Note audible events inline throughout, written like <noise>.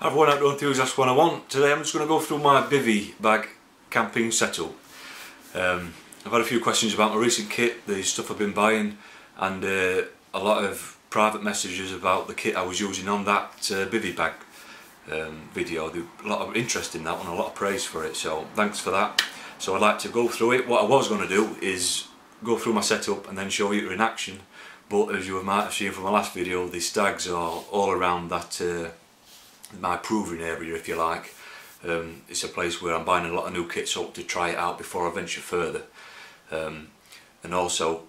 I've one out one I want. Today I'm just going to go through my bivy bag camping setup. Um, I've had a few questions about my recent kit, the stuff I've been buying and uh, a lot of private messages about the kit I was using on that uh, bivy bag um, video. A lot of interest in that one, a lot of praise for it so thanks for that. So I'd like to go through it. What I was going to do is go through my setup and then show you it in action but as you might have seen from my last video the stags are all around that uh, my proving area if you like. Um, it's a place where I'm buying a lot of new kits up to try it out before I venture further. Um, and also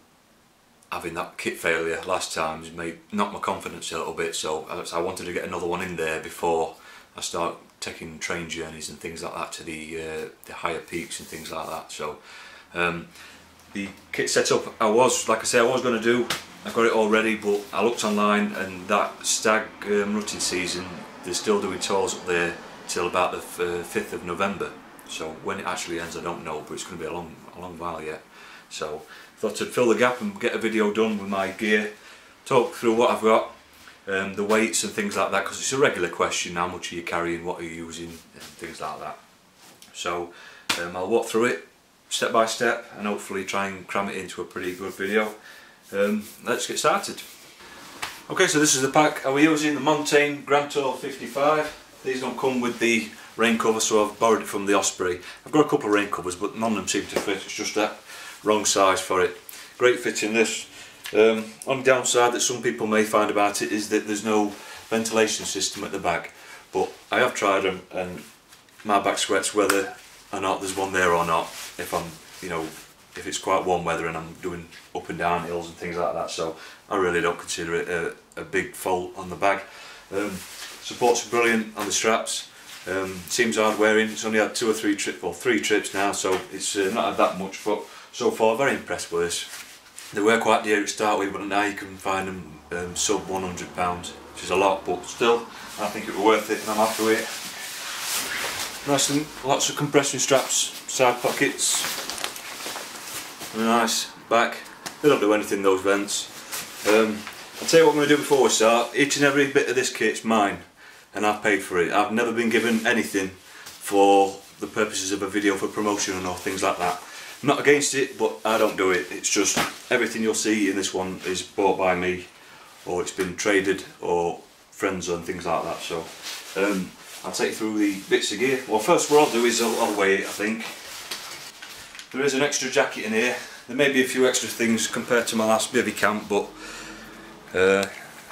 having that kit failure last time made knocked my confidence a little bit so I, wanted to get another one in there before I start taking train journeys and things like that to the uh, the higher peaks and things like that so um, the kit setup I was like I say I was going to do I've got it all ready but I looked online and that stag um, rutting season they're still doing tours up there till about the 5th uh, of November. So when it actually ends I don't know but it's going to be a long, a long while yet. So thought I'd fill the gap and get a video done with my gear talk through what I've got um, the weights and things like that because it's a regular question how much are you carrying what are you using and things like that. So um, I'll walk through it step by step and hopefully try and cram it into a pretty good video. Um, let's get started Okay, so this is the pack I was using, the Montane Grand Tour 55. These don't come with the rain cover, so I've borrowed it from the Osprey. I've got a couple of rain covers, but none of them seem to fit. It's just that wrong size for it. Great fit in this. Um, downside that some people may find about it is that there's no ventilation system at the back. But I have tried them, and my back sweats whether or not there's one there or not. If I'm, you know, if it's quite warm weather and I'm doing up and down hills and things like that so I really don't consider it a, a big fault on the bag. Um, supports are brilliant on the straps, um, seems hard wearing, it's only had two or three trips, well three trips now so it's uh, not had that much but so far very impressed with this. They were quite dear to start with but now you can find them um, sub £100 which is a lot but still I think it was worth it and I'm happy with it. Nice and lots of compression straps, side pockets, nice. Back. They don't do anything those vents. Um, I'll tell you what I'm going to do before we start. Each and every bit of this kit's mine and I've paid for it. I've never been given anything for the purposes of a video for promotion or things like that. I'm not against it but I don't do it. It's just everything you'll see in this one is bought by me or it's been traded or friends and things like that so um, I'll take you through the bits of gear. Well first what I'll do is I'll, I'll weigh it I think there is an extra jacket in here. There may be a few extra things compared to my last bivy camp, but uh,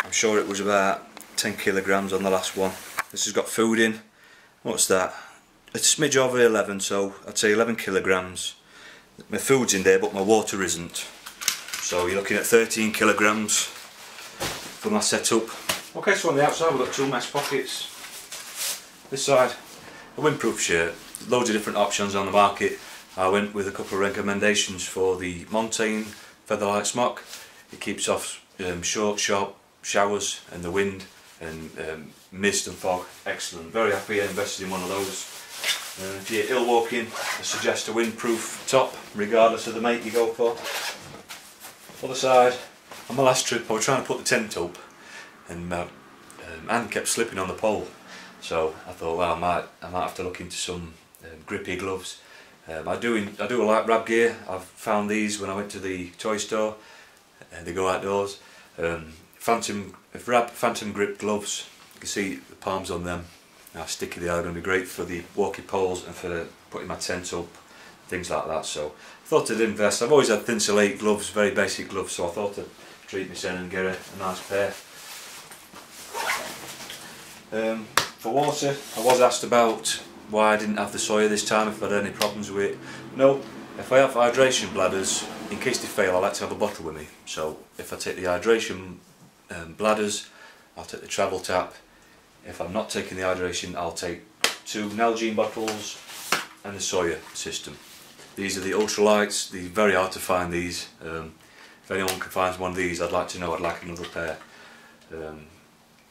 I'm sure it was about 10 kilograms on the last one. This has got food in. What's that? It's a smidge over 11, so I'd say 11 kilograms. My food's in there, but my water isn't. So you're looking at 13 kilograms for my setup. Okay, so on the outside we've got two mesh pockets. This side, a windproof shirt. Loads of different options on the market. I went with a couple of recommendations for the Montane Featherlight Smock. It keeps off um, short, sharp showers and the wind and um, mist and fog. Excellent. Very happy I invested in one of those. Uh, if you're ill walking, I suggest a windproof top, regardless of the make you go for. Other side, on my last trip I was trying to put the tent up and my um, hand kept slipping on the pole. So I thought, well, I might, I might have to look into some um, grippy gloves. Um, I do in, I do like rab gear. I've found these when I went to the toy store. and they go outdoors. Um, phantom rab phantom grip gloves. You can see the palms on them. How sticky they are. Going to be great for the walkie poles and for putting my tent up, things like that. So I thought I'd invest. I've always had thin Thinsulate gloves, very basic gloves. So I thought I'd treat myself and get a, a nice pair. Um, for water, I was asked about why I didn't have the Sawyer this time, if I had any problems with it. No, if I have hydration bladders, in case they fail I like to have a bottle with me. So if I take the hydration um, bladders, I'll take the travel tap. If I'm not taking the hydration, I'll take two Nalgene bottles and the Sawyer system. These are the ultralights, they're very hard to find these. Um, if anyone can find one of these, I'd like to know, I'd like another pair. Um,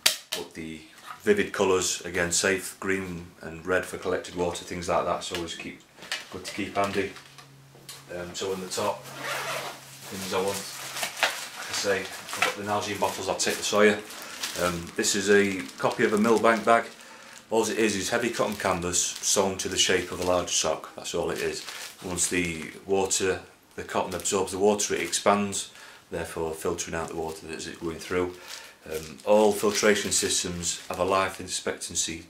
but the vivid colours, again safe, green and red for collected water, things like that, so always keep good to keep handy. Um, so in the top, things I want, I say, I've got the Nalgene bottles, I'll take the Sawyer. Um, this is a copy of a Millbank bag, all it is is heavy cotton canvas sewn to the shape of a large sock, that's all it is. Once the water, the cotton absorbs the water it expands, therefore filtering out the water that's going through. Um, all filtration systems have a life expectancy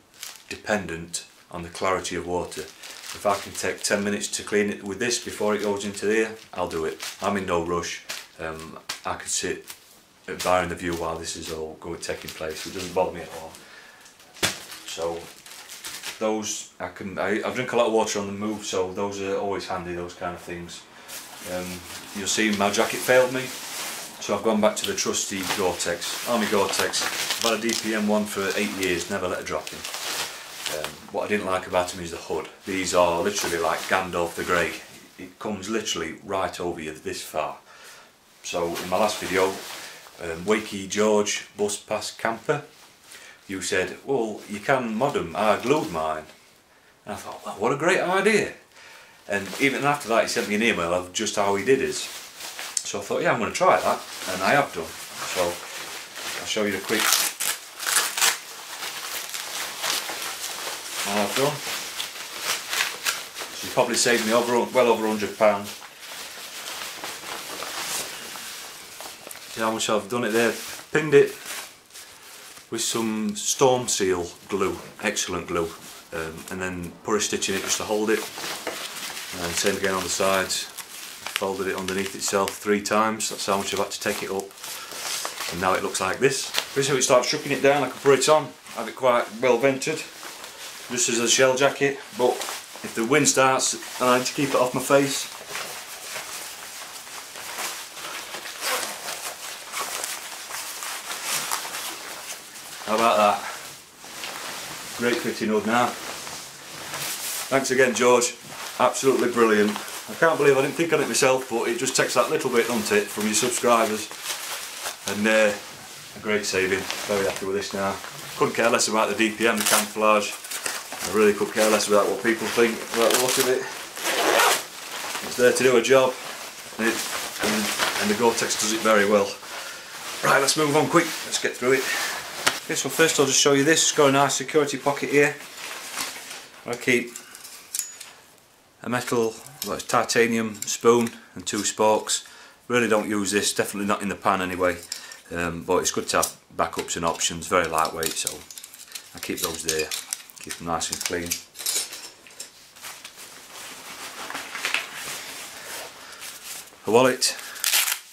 dependent on the clarity of water. If I can take 10 minutes to clean it with this before it goes into there, I'll do it. I'm in no rush. Um, I could sit admiring the view while this is all going taking place. It doesn't bother me at all. So those I can I, I drink a lot of water on the move, so those are always handy. Those kind of things. Um, you'll see my jacket failed me, so I've gone back to the trusty Gore-Tex, Army Gore-Tex. I've had a DPM one for eight years, never let a drop in. Um, what I didn't like about them is the hood. These are literally like Gandalf the Grey. It comes literally right over you this far. So in my last video, um, Wakey George bus pass camper, you said, well, you can mod them. I glued mine. And I thought, well, what a great idea. And even after that, he sent me an email of just how he did his. So I thought, yeah, I'm going to try that. And I have done. So I'll show you a quick I've done. You probably saved me over well over hundred pounds. See how much I've done it there. Pinned it with some storm seal glue, excellent glue, um, and then put a stitch in it just to hold it. And same again on the sides. Folded it underneath itself three times. That's how much I've had to take it up. And now it looks like this. This is how it starts stripping it down. I can put it on. Have it quite well vented just as a shell jacket but if the wind starts I need to keep it off my face how about that great fitting hood now thanks again George absolutely brilliant I can't believe I didn't think on it myself but it just takes that little bit doesn't it from your subscribers and uh, a great saving very happy with this now couldn't care less about the DPM the camouflage I really could care less about what people think about the look of it. It's there to do a job and, it, and, and the Gore-Tex does it very well. Right, let's move on quick, let's get through it. Okay, so first I'll just show you this, it's got a nice security pocket here. I keep a metal, well titanium spoon and two sporks. Really don't use this, definitely not in the pan anyway. Um, but it's good to have backups and options, very lightweight so I keep those there keep them nice and clean. A wallet,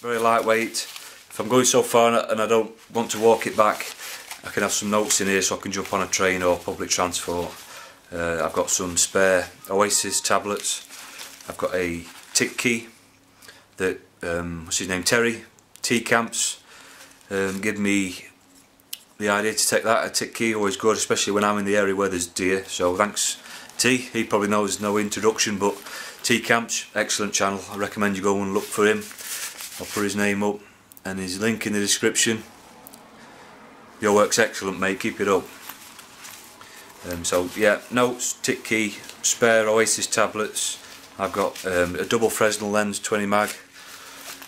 very lightweight. If I'm going so far and I don't want to walk it back, I can have some notes in here so I can jump on a train or public transport. Uh, I've got some spare Oasis tablets. I've got a tick key that, um, what's his name, Terry, T-Camps, um, give me the idea to take that a tick key always good especially when I'm in the area where there's deer so thanks T. He probably knows no introduction but T Camps excellent channel. I recommend you go and look for him. I'll put his name up and his link in the description. Your work's excellent mate. Keep it up um, so yeah notes tick key spare Oasis tablets I've got um, a double Fresnel lens 20 mag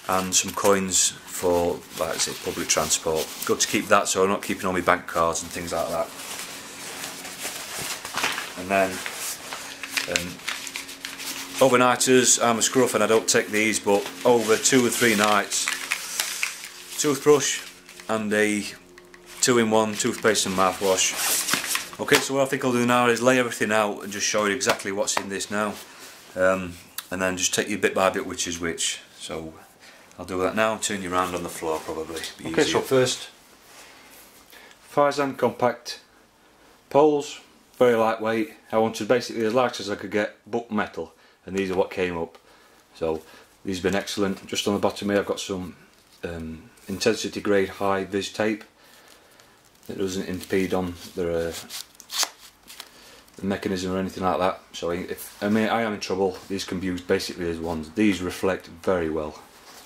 and some coins for, like I say, public transport. Good to keep that so I'm not keeping all my bank cards and things like that. And then, um, overnighters, I'm a scruff and I don't take these, but over two or three nights, toothbrush and a two-in-one toothpaste and mouthwash. Okay, so what I think I'll do now is lay everything out and just show you exactly what's in this now. Um, and then just take you bit by bit which is which. So I'll do that now and turn you around on the floor probably. Be okay, easier. so first, Fizan compact poles, very lightweight. I wanted basically as large as I could get, but metal, and these are what came up. So these have been excellent. Just on the bottom here I've got some um, intensity grade high vis tape. It doesn't impede on the, uh, the mechanism or anything like that. So if I mean I am in trouble, these can be used basically as ones. These reflect very well.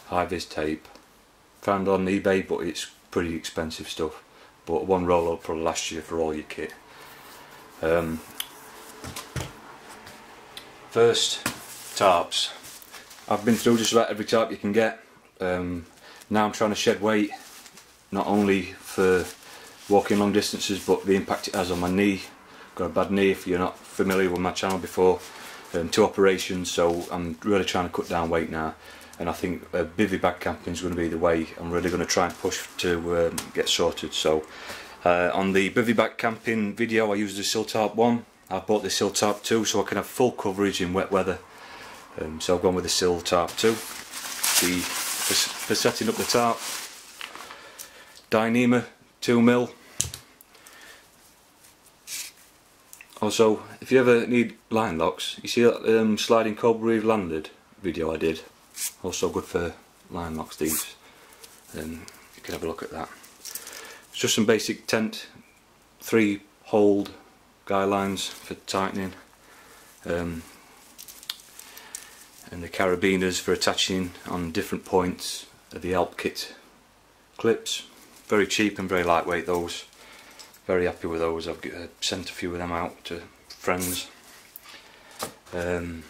High-vis tape. Found on eBay but it's pretty expensive stuff. But one roll up for last year for all your kit. Um, first tarps. I've been through just about every tarp you can get. Um, now I'm trying to shed weight not only for walking long distances but the impact it has on my knee got a bad knee if you're not familiar with my channel before. Um, two operations, so I'm really trying to cut down weight now. And I think uh, bivy bag camping is going to be the way I'm really going to try and push to um, get sorted. So uh, on the bivy bag camping video I used the Siltarp 1. I bought the Siltarp 2 so I can have full coverage in wet weather. Um, so I've gone with the Siltarp 2. The, for, for setting up the tarp, Dyneema 2mm Also, if you ever need line locks, you see that um, sliding cobra we've landed video I did? Also good for line locks these. Um, you can have a look at that. It's just some basic tent, three hold guy lines for tightening. Um, and the carabiners for attaching on different points of the Alpkit clips. Very cheap and very lightweight those very happy with those. I've uh, sent a few of them out to friends. Um,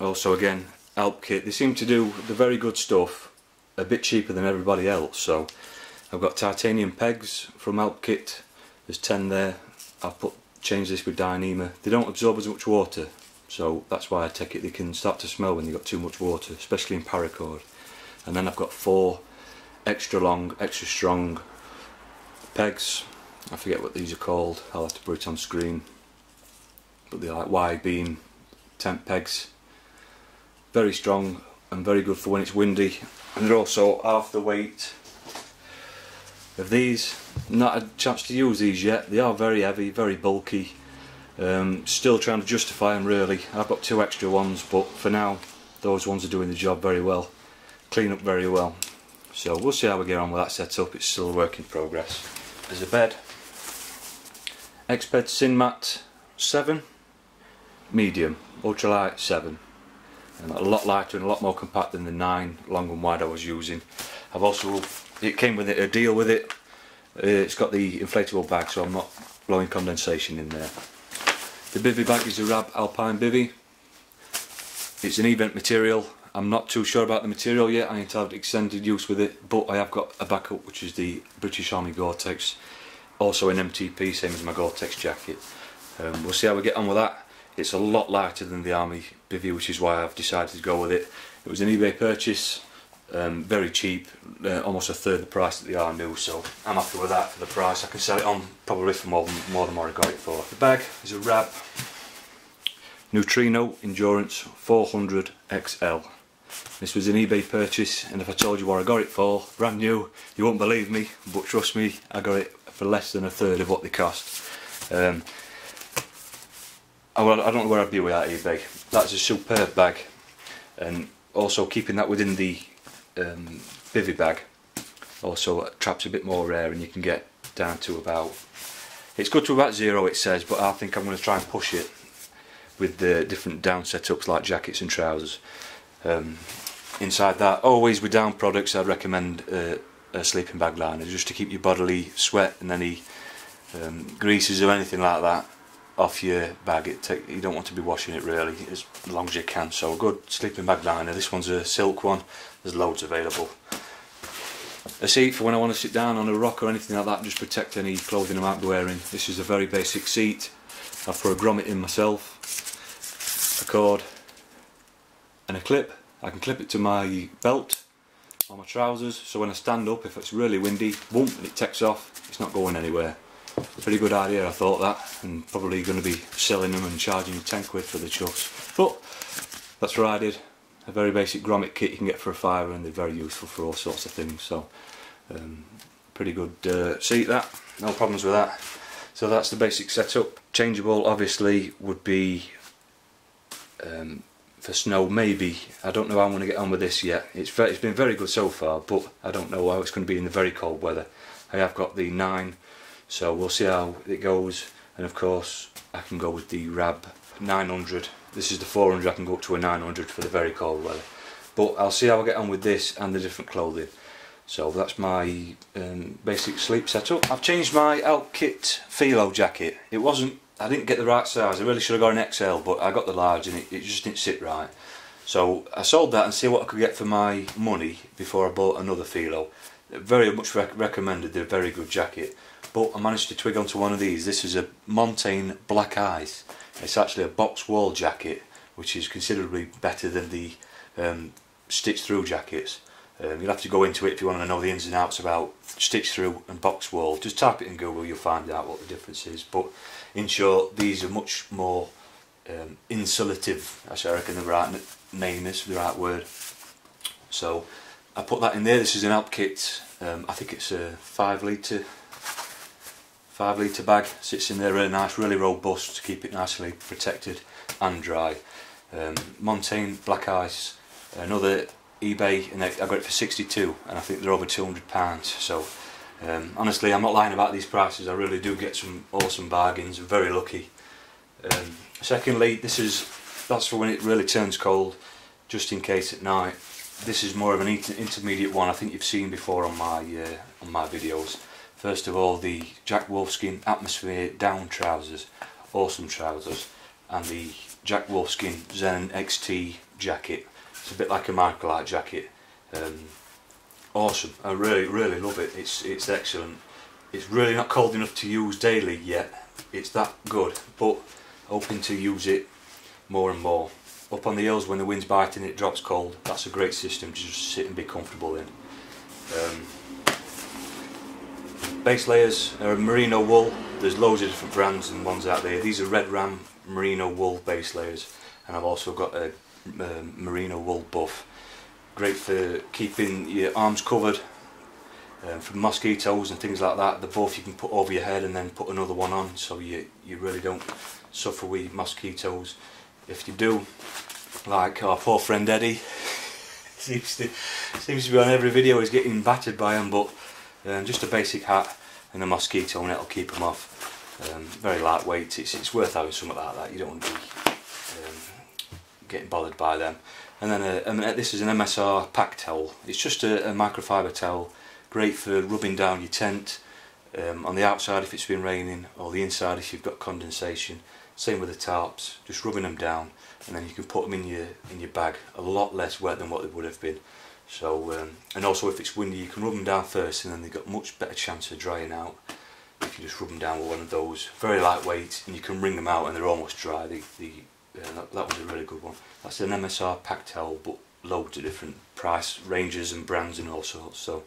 also again, Alpkit. They seem to do the very good stuff a bit cheaper than everybody else. So I've got titanium pegs from Alpkit. There's 10 there. I've put changed this with Dyneema. They don't absorb as much water. So that's why I take it they can start to smell when you've got too much water, especially in paracord. And then I've got four extra long, extra strong pegs I forget what these are called, I'll have to put it on screen. But they're like wide beam tent pegs. Very strong and very good for when it's windy. And they're also half the weight of these. Not a chance to use these yet. They are very heavy very bulky. Um, still trying to justify them really. I've got two extra ones but for now those ones are doing the job very well. Clean up very well. So we'll see how we get on with that setup. It's still a work in progress. There's a bed Exped Synmat 7 medium, ultralight 7 and a lot lighter and a lot more compact than the 9 long and wide I was using. I've also, it came with it, a deal with it, uh, it's got the inflatable bag so I'm not blowing condensation in there. The bivy bag is a Rab Alpine bivy, it's an eVent material, I'm not too sure about the material yet, I need to extended use with it but I have got a backup which is the British Army Gore-Tex also an MTP same as my Gore-Tex jacket. Um, we'll see how we get on with that. It's a lot lighter than the Army Bivy which is why I've decided to go with it. It was an eBay purchase um, very cheap uh, almost a third the price that they are new so I'm happy with that for the price. I can sell it on probably for more than, more than what I got it for. The bag is a Rab Neutrino Endurance 400 XL this was an eBay purchase and if I told you where I got it for, brand new, you won't believe me, but trust me, I got it for less than a third of what they cost. Um, I, I don't know where I'd be without eBay. That's a superb bag and also keeping that within the um, bivy bag also traps a bit more air and you can get down to about it's good to about zero it says but I think I'm going to try and push it with the different down setups like jackets and trousers um, inside that always with down products I'd recommend uh, a sleeping bag liner just to keep your bodily sweat and any um, greases or anything like that off your bag. It take, you don't want to be washing it really as long as you can. So a good sleeping bag liner. This one's a silk one. There's loads available. A seat for when I want to sit down on a rock or anything like that just protect any clothing I might be wearing. This is a very basic seat. I've put a grommet in myself a cord and a clip. I can clip it to my belt on my trousers so when I stand up if it's really windy boom and it takes off it's not going anywhere. Pretty good idea I thought that and probably going to be selling them and charging 10 quid for the chuffs. But that's what I did. A very basic grommet kit you can get for a fiver and they're very useful for all sorts of things so um, pretty good uh, seat that no problems with that. So that's the basic setup. Changeable obviously would be um, for snow maybe. I don't know how I'm going to get on with this yet. It's, very, it's been very good so far but I don't know how it's going to be in the very cold weather. I have got the 9 so we'll see how it goes. And of course I can go with the Rab 900 this is the 400 I can go up to a 900 for the very cold weather. But I'll see how I get on with this and the different clothing. So that's my um, basic sleep setup. I've changed my Alpkit Filo jacket. It wasn't I didn't get the right size. I really should have got an XL, but I got the large and it, it just didn't sit right. So I sold that and see what I could get for my money before I bought another Filo. Very much rec recommended, they're a very good jacket. But I managed to twig onto one of these. This is a Montane Black Ice. It's actually a box wall jacket, which is considerably better than the um, stitch through jackets. Um, you'll have to go into it if you want to know the ins and outs about stitch through and box wall. Just type it in Google, you'll find out what the difference is. But in short, these are much more um, insulative, I reckon the right name is, the right word. So I put that in there. This is an Alpkit. Um, I think it's a five litre five litre bag. Sits in there really nice, really robust to keep it nicely protected and dry. Um, Montane Black Ice, another eBay, and I got it for 62, and I think they're over 200 pounds. So um, honestly, I'm not lying about these prices. I really do get some awesome bargains. I'm very lucky. Um, secondly, this is that's for when it really turns cold, just in case at night. This is more of an intermediate one. I think you've seen before on my uh, on my videos. First of all, the Jack Wolfskin Atmosphere down trousers, awesome trousers, and the Jack Wolfskin Zen XT jacket. It's a bit like a Microlite jacket. Um, awesome. I really, really love it. It's it's excellent. It's really not cold enough to use daily yet. It's that good, but hoping to use it more and more. Up on the hills when the wind's biting it drops cold, that's a great system to just sit and be comfortable in. Um, base layers are merino wool, there's loads of different brands and ones out there. These are Red Ram merino wool base layers and I've also got a, merino wool buff. Great for keeping your arms covered um, from mosquitoes and things like that. The buff you can put over your head and then put another one on so you, you really don't suffer with mosquitoes if you do, like our poor friend Eddie, <laughs> seems to seems to be on every video he's getting battered by them, but um, just a basic hat and a mosquito net will keep them off. Um, very lightweight, it's, it's worth having something like that, you don't want to be um, getting bothered by them. And then a, a, this is an MSR pack towel, it's just a, a microfiber towel, great for rubbing down your tent, um, on the outside if it's been raining, or the inside if you've got condensation. Same with the tarps, just rubbing them down and then you can put them in your in your bag a lot less wet than what they would have been. So um, and also if it's windy you can rub them down first and then they've got much better chance of drying out if you just rub them down with one of those. Very lightweight and you can wring them out and they're almost dry. The, uh, that, that was a really good one. That's an MSR pack towel but loads of different price ranges and brands and all sorts. So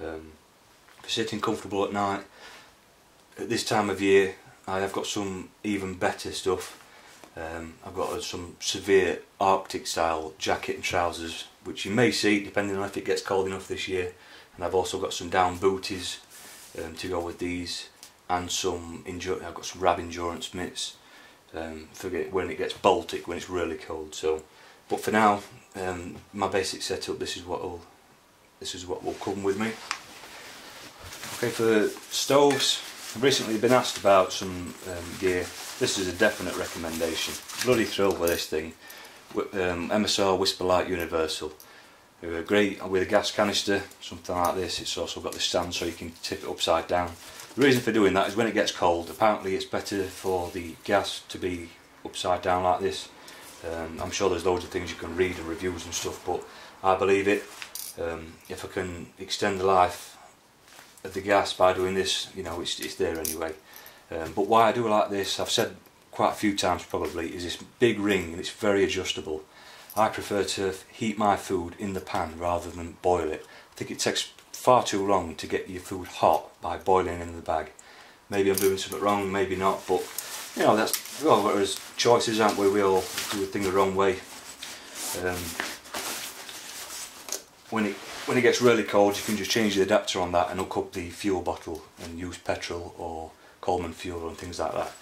um, for sitting comfortable at night at this time of year I have got some even better stuff. Um, I've got some severe Arctic style jacket and trousers which you may see depending on if it gets cold enough this year and I've also got some down booties um, to go with these and some I've got some Rab endurance mitts um, for when it gets Baltic when it's really cold so but for now um, my basic setup this is what will this is what will come with me okay for stoves I've recently been asked about some um, gear. This is a definite recommendation. Bloody thrilled with this thing. Um, MSR Whisperlite Universal. They're great with a gas canister, something like this. It's also got the stand so you can tip it upside down. The reason for doing that is when it gets cold, apparently it's better for the gas to be upside down like this. Um, I'm sure there's loads of things you can read and reviews and stuff, but I believe it. Um, if I can extend the life of the gas by doing this, you know, it's, it's there anyway. Um, but why I do like this, I've said quite a few times probably, is this big ring and it's very adjustable. I prefer to heat my food in the pan rather than boil it. I think it takes far too long to get your food hot by boiling in the bag. Maybe I'm doing something wrong, maybe not, but you know, that's, well, there's choices, aren't we? We all do a thing the wrong way. Um, when it when it gets really cold you can just change the adapter on that and hook up the fuel bottle and use petrol or Coleman fuel and things like that.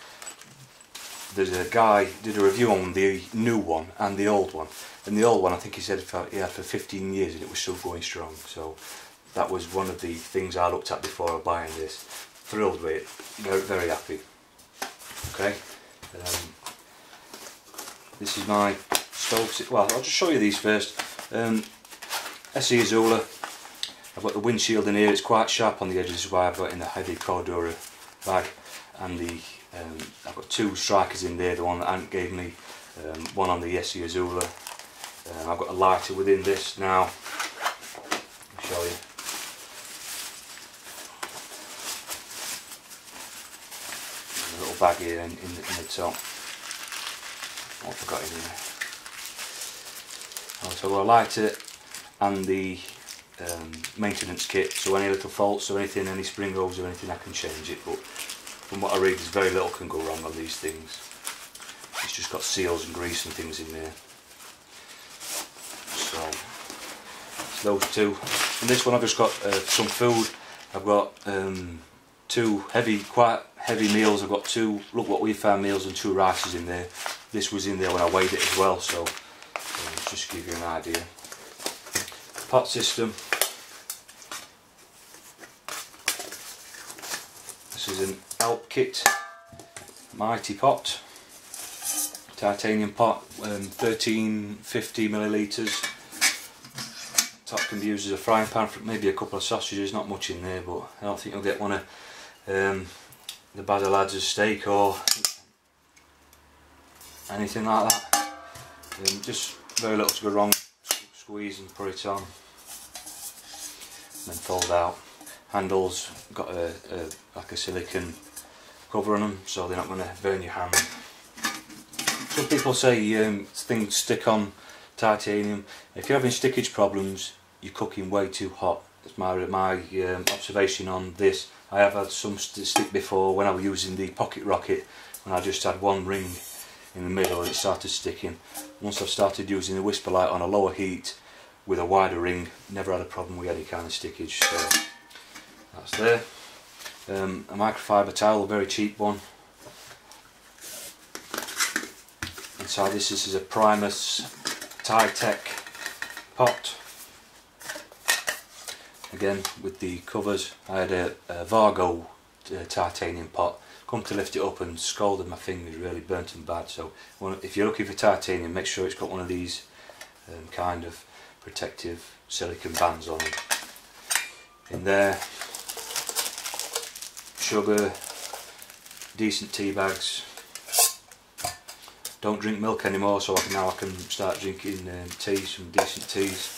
There's a guy did a review on the new one and the old one and the old one I think he said he had for 15 years and it was still going strong so that was one of the things I looked at before buying this. Thrilled with it, very, very happy. Okay, um, this is my stove, well I'll just show you these first. Um, ESEE Izula. I've got the windshield in here, it's quite sharp on the edges, is why I've got in the heavy Cordura bag. And the um, I've got two strikers in there, the one that Ant gave me, um, one on the ESEE Izula. Um, I've got a lighter within this now. Show you. There's a little bag here in, in, the, in the top. What have I got in here? Oh, so got a lighter and the um, maintenance kit so any little faults or anything, any spring or anything I can change it but from what I read there's very little can go wrong on these things. It's just got seals and grease and things in there. So, it's those two. And this one I've just got uh, some food. I've got um, two heavy, quite heavy meals. I've got two, look what we found meals and two rices in there. This was in there when I weighed it as well so um, just give you an idea. Pot system. This is an Alpkit Mighty pot titanium pot, um, 1350 millilitres. Top can be used as a frying pan for maybe a couple of sausages, not much in there, but I don't think you'll get one of um, the Basil Lads' steak or anything like that. Um, just very little to go wrong, squeeze and put it on, and then fold out. Handles got a, a like a silicon cover on them, so they're not going to burn your hand. Some people say um, things stick on titanium. If you're having stickage problems, you're cooking way too hot. That's my my um, observation on this. I have had some st stick before when I was using the pocket rocket and I just had one ring in the middle and it started sticking. Once I've started using the Whisperlite on a lower heat with a wider ring, never had a problem with any kind of stickage. So that's there. Um, a microfiber towel, a very cheap one, inside this, this is a Primus Titech pot again with the covers. I had a, a Vargo uh, titanium pot. Come to lift it up and scalded my fingers really burnt them bad. So if you're looking for titanium make sure it's got one of these um, kind of protective silicon bands on it. In there sugar decent tea bags. Don't drink milk anymore so I can, now I can start drinking um, tea, some decent teas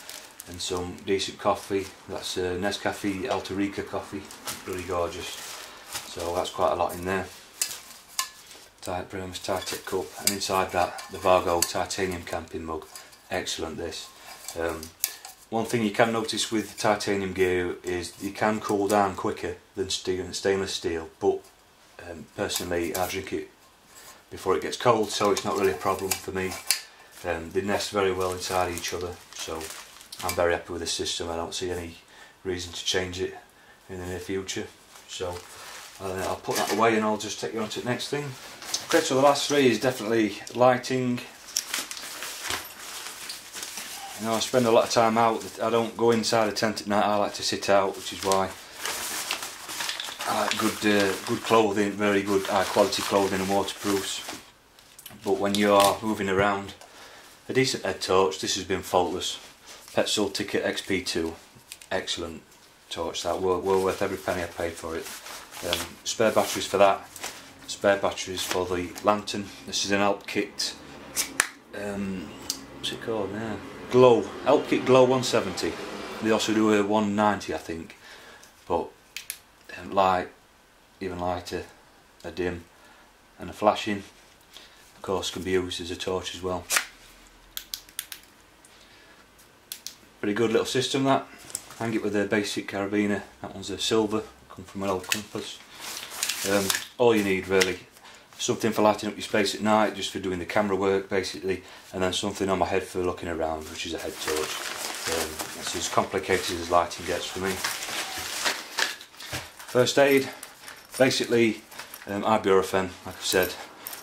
and some decent coffee that's uh, Nescafe Alta Rica coffee. Really gorgeous. So that's quite a lot in there. Tight Primus cup. And inside that the Vargo titanium camping mug. Excellent this. Um, one thing you can notice with titanium gear is you can cool down quicker than stainless steel. But um, personally I drink it before it gets cold so it's not really a problem for me. Um, they nest very well inside each other so I'm very happy with this system. I don't see any reason to change it in the near future. So uh, I'll put that away and I'll just take you on to the next thing. Okay so the last three is definitely lighting. You know I spend a lot of time out. I don't go inside a tent at night. I like to sit out which is why uh, good uh, good clothing, very good high quality clothing and waterproofs. But when you are moving around, a decent head torch, this has been faultless. Petzl Tikka XP2, excellent torch that, well, well worth every penny I paid for it. Um, spare batteries for that, spare batteries for the lantern. This is an Alpkit, um, what's it called now? Glow, Alpkit Glow 170. They also do a 190 I think, but light, even lighter, a dim and a flashing of course can be used as a torch as well. Pretty good little system that. Hang it with a basic carabiner, that one's a Silva, come from an old compass. Um, all you need really, something for lighting up your space at night, just for doing the camera work basically, and then something on my head for looking around, which is a head torch. Um, it's as complicated as lighting gets for me. First aid, basically um, ibuprofen, like I've said,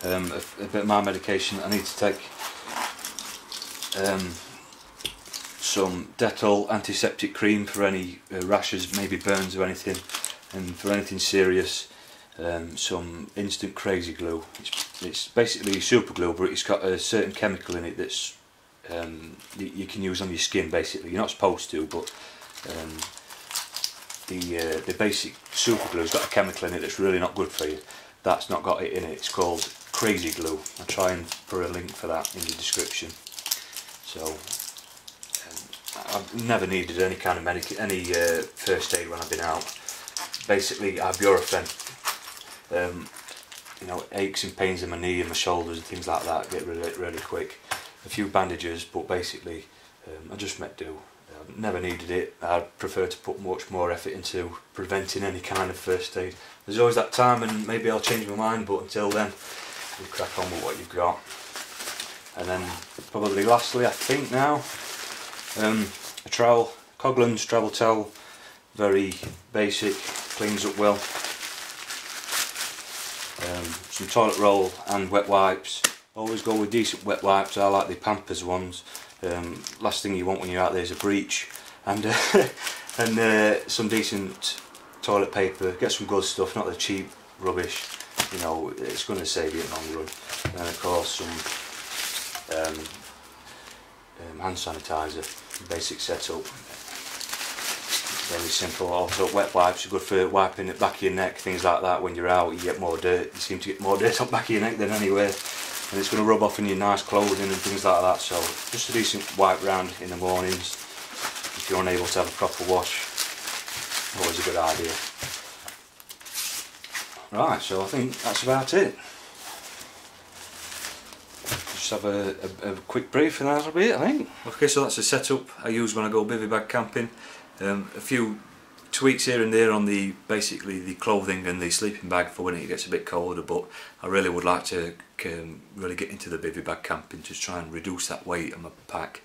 um, a, a, bit of my medication. I need to take um, some Dettol antiseptic cream for any uh, rashes, maybe burns or anything, and for anything serious, um, some instant crazy glue. It's, it's, basically super glue, but it's got a certain chemical in it that's um, you, you, can use on your skin. Basically, you're not supposed to, but um, the uh, the basic super glue has got a chemical in it that's really not good for you. That's not got it in it. It's called Crazy Glue. I'll try and put a link for that in the description. So I've never needed any kind of medic any uh, first aid when I've been out. Basically, ibuprofen. Um, you know, aches and pains in my knee and my shoulders and things like that get really, really quick. A few bandages, but basically, um, I just met do. Um, never needed it. I'd prefer to put much more effort into preventing any kind of first aid. There's always that time, and maybe I'll change my mind. But until then, you crack on with what you've got. And then, probably lastly, I think now, um, a trowel, Coghlan's travel towel, very basic, cleans up well um, some toilet roll and wet wipes. Always go with decent wet wipes, I like the Pampers ones. Um, last thing you want when you're out there is a breach. And, uh, <laughs> and uh, some decent toilet paper, get some good stuff, not the cheap rubbish. You know, it's going to save you in the long run. And of course some um, um, hand sanitizer, basic setup very simple. Also, wet wipes are good for wiping the back of your neck, things like that. When you're out, you get more dirt. You seem to get more <laughs> dirt on the back of your neck than anywhere, and it's going to rub off in your nice clothing and things like that. So, just a decent wipe round in the mornings. If you're unable to have a proper wash, always a good idea. Right, so I think that's about it. Just have a, a, a quick brief that'll be it, I think. Okay, so that's the setup I use when I go bivy bag camping. Um, a few tweaks here and there on the basically the clothing and the sleeping bag for when it gets a bit colder but I really would like to um, really get into the bivy bag camping to try and reduce that weight on my pack.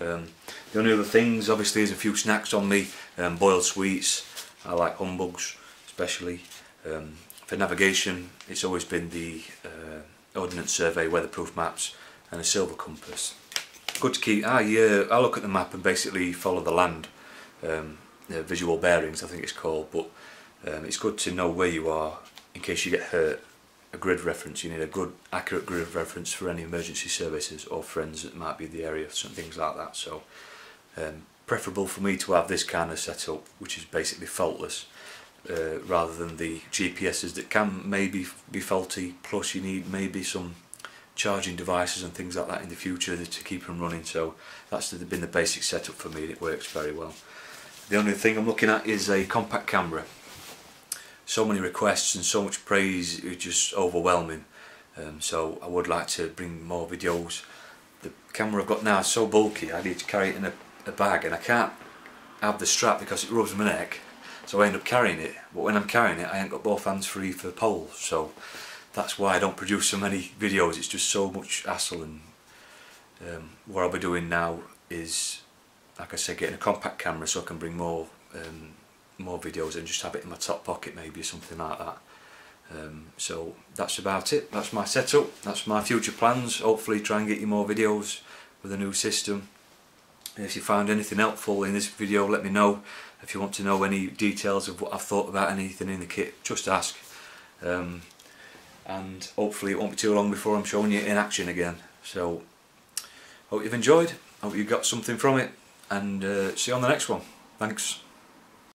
Um, the only other things obviously is a few snacks on me, um, boiled sweets, I like humbugs especially. Um, for navigation it's always been the uh, Ordnance Survey weatherproof maps and a Silva compass. Good to keep, I, uh, I look at the map and basically follow the land um, visual bearings I think it's called but um, it's good to know where you are in case you get hurt. A grid reference you need a good accurate grid reference for any emergency services or friends that might be in the area some things like that. So um, preferable for me to have this kind of setup which is basically faultless uh, rather than the GPSs that can maybe be faulty plus you need maybe some charging devices and things like that in the future to keep them running so that's been the basic setup for me and it works very well. The only thing I'm looking at is a compact camera. So many requests and so much praise, it's just overwhelming. Um, so I would like to bring more videos. The camera I've got now is so bulky, I need to carry it in a, a bag and I can't have the strap because it rubs my neck. So I end up carrying it, but when I'm carrying it I ain't got both hands free for poles. So that's why I don't produce so many videos, it's just so much hassle and um, what I'll be doing now is like I said, getting a compact camera so I can bring more um, more videos and just have it in my top pocket maybe or something like that. Um, so that's about it. That's my setup. That's my future plans. Hopefully try and get you more videos with a new system. If you found anything helpful in this video let me know. If you want to know any details of what I've thought about anything in the kit just ask. Um, and hopefully it won't be too long before I'm showing you in action again. So hope you've enjoyed. Hope you got something from it and uh, see you on the next one. Thanks.